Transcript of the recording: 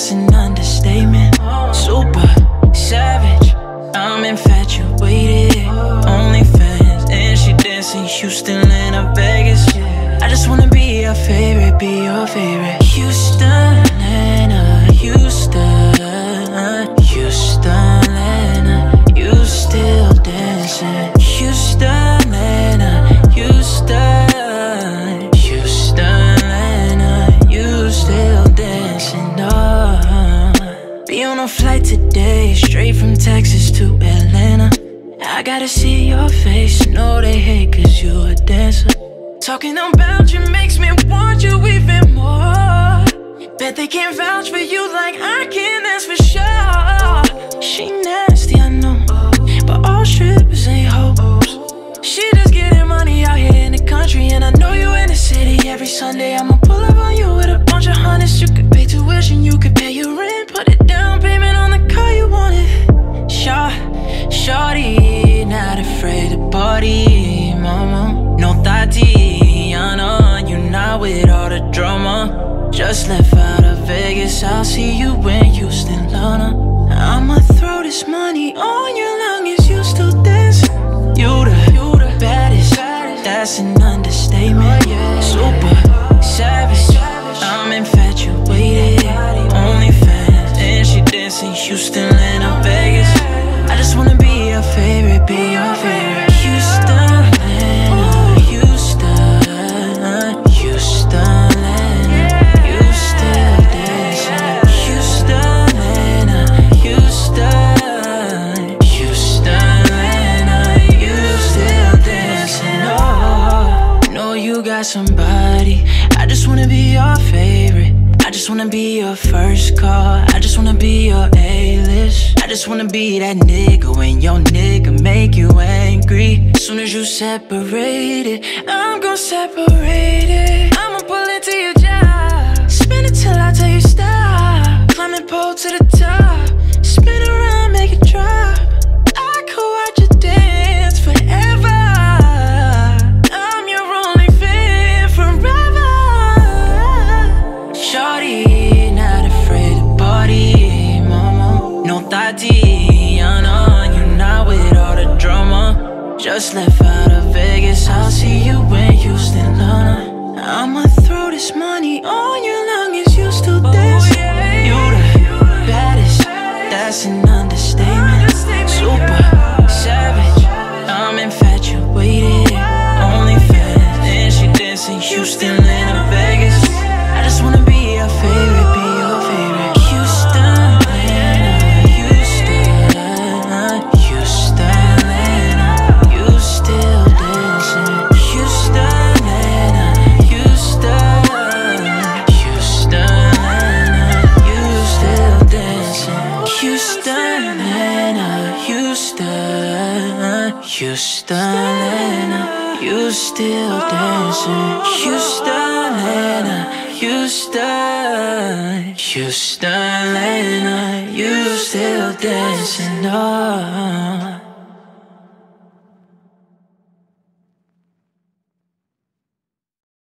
That's an understatement. Super savage. I'm infatuated. Only fans, and she dancing Houston, Atlanta, Vegas. I just wanna be your favorite, be your favorite. Houston, and Atlanta, Houston, today, straight from Texas to Atlanta. I gotta see your face, know they hate cause you a dancer. Talking about you makes me want you even more. Bet they can't vouch for you like I can, that's for sure. She nasty, I know, but all strippers ain't hoes. She just getting money out here in the country, and I know you in the city every Sunday. I'ma Just left out of Vegas, I'll see you in Houston, Lana. I'ma throw this money on you long as you still dance. You the, you the baddest, that's an understatement. Super savage, I'm infatuated. Only fans, and she dancing Houston, Atlanta, Vegas. I just wanna be your favorite, be your favorite. Somebody. I just wanna be your favorite. I just wanna be your first call. I just wanna be your A-list. I just wanna be that nigga when your nigga make you angry. As Soon as you separate it, I'm gon' separate Tatiana, you not with all the drama. Just left out of Vegas, I'll see you in Houston, Lana. I'ma throw this money on you long as you still oh, dance. You the baddest, that's an understatement. Super savage, I'm infatuated. Only fans, and she dancing Houston, Atlanta, Houston, Houston, Atlanta. You still dancing. Houston, Atlanta, Houston, Houston, Atlanta. You still dancing. Oh.